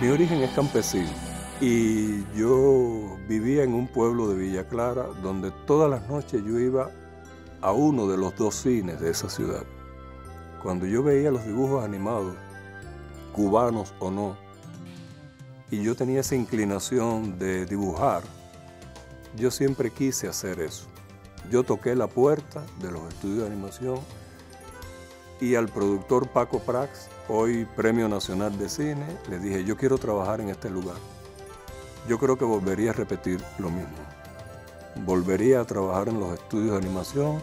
Mi origen es campesino y yo vivía en un pueblo de Villa Clara donde todas las noches yo iba a uno de los dos cines de esa ciudad. Cuando yo veía los dibujos animados, cubanos o no, y yo tenía esa inclinación de dibujar, yo siempre quise hacer eso. Yo toqué la puerta de los estudios de animación y al productor Paco Prax, hoy Premio Nacional de Cine, le dije, yo quiero trabajar en este lugar. Yo creo que volvería a repetir lo mismo. Volvería a trabajar en los estudios de animación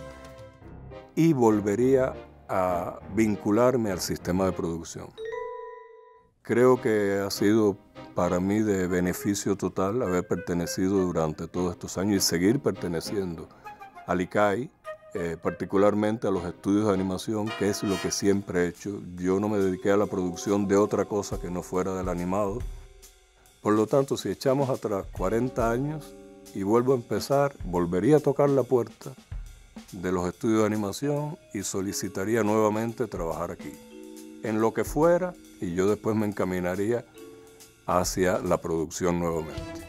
y volvería a vincularme al sistema de producción. Creo que ha sido para mí de beneficio total haber pertenecido durante todos estos años y seguir perteneciendo al ICAI, eh, particularmente a los estudios de animación, que es lo que siempre he hecho. Yo no me dediqué a la producción de otra cosa que no fuera del animado. Por lo tanto, si echamos atrás 40 años y vuelvo a empezar, volvería a tocar la puerta de los estudios de animación y solicitaría nuevamente trabajar aquí. En lo que fuera, y yo después me encaminaría hacia la producción nuevamente.